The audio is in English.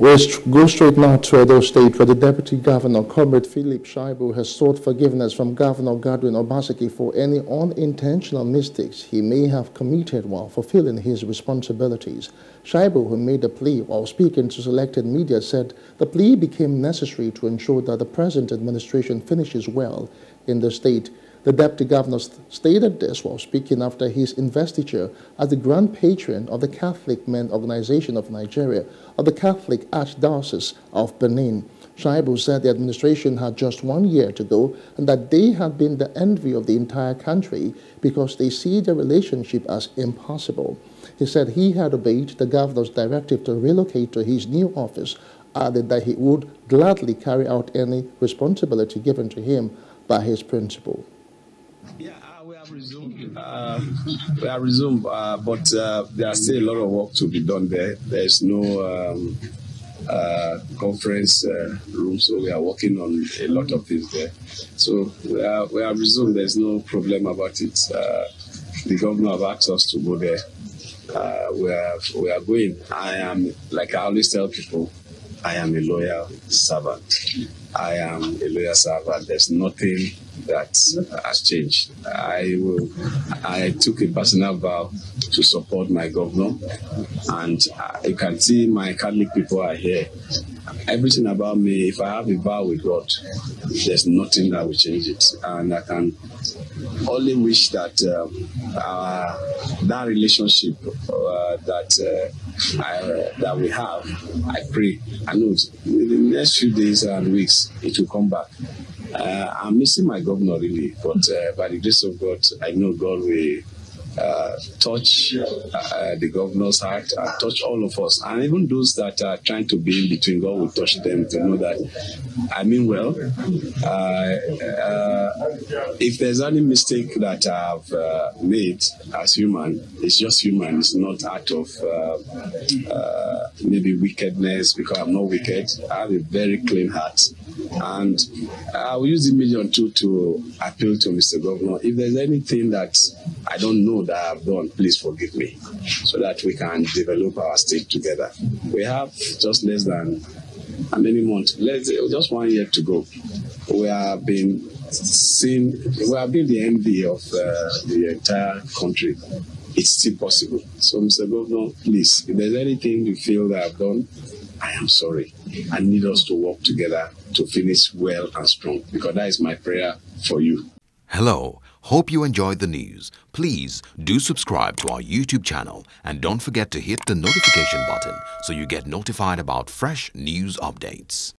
We'll go straight now to Edo State, where the Deputy Governor, Comrade Philip Shaibu, has sought forgiveness from Governor Godwin Obaseki for any unintentional mistakes he may have committed while fulfilling his responsibilities. Shaibu, who made the plea while speaking to selected media, said the plea became necessary to ensure that the present administration finishes well in the state. The deputy governor stated this while speaking after his investiture as the grand patron of the Catholic Men Organization of Nigeria of the Catholic Archdiocese of Benin. Shaibu said the administration had just one year to go and that they had been the envy of the entire country because they see their relationship as impossible. He said he had obeyed the governor's directive to relocate to his new office, added that he would gladly carry out any responsibility given to him by his principal. Yeah, uh, we have resumed. Uh, we have resumed, uh, but uh, there's still a lot of work to be done there. There's no um, uh, conference uh, room, so we are working on a lot of things there. So we are we have resumed. There's no problem about it. the governor have asked us to go there. we are we are going. I am like I always tell people. I am a loyal servant. I am a loyal servant. There's nothing that has changed. I will. I took a personal vow to support my governor, and uh, you can see my Catholic people are here. Everything about me, if I have a vow with God, there's nothing that will change it, and I can only wish that um, uh, that relationship uh, that uh, I, that we have, I pray. I know in the next few days and weeks it will come back. Uh, I'm missing my governor really, but uh, by the grace of God, I know God will uh, touch uh, the governor's heart, uh, touch all of us, and even those that are trying to be in between. God will touch them to know that I mean well. Uh, uh, if there's any mistake that I've uh, made as human, it's just human. It's not out of maybe wickedness because I'm not wicked. I have a very clean heart. And I will use the million too to appeal to Mr. Governor. If there's anything that I don't know that I've done, please forgive me so that we can develop our state together. We have just less than how many months? Just one year to go. We have been seen, we have been the envy of uh, the entire country. It's still possible. So, Mr. Governor, please, if there's anything you feel that I've done, I am sorry. I need us to work together to finish well and strong because that is my prayer for you. Hello. Hope you enjoyed the news. Please do subscribe to our YouTube channel and don't forget to hit the notification button so you get notified about fresh news updates.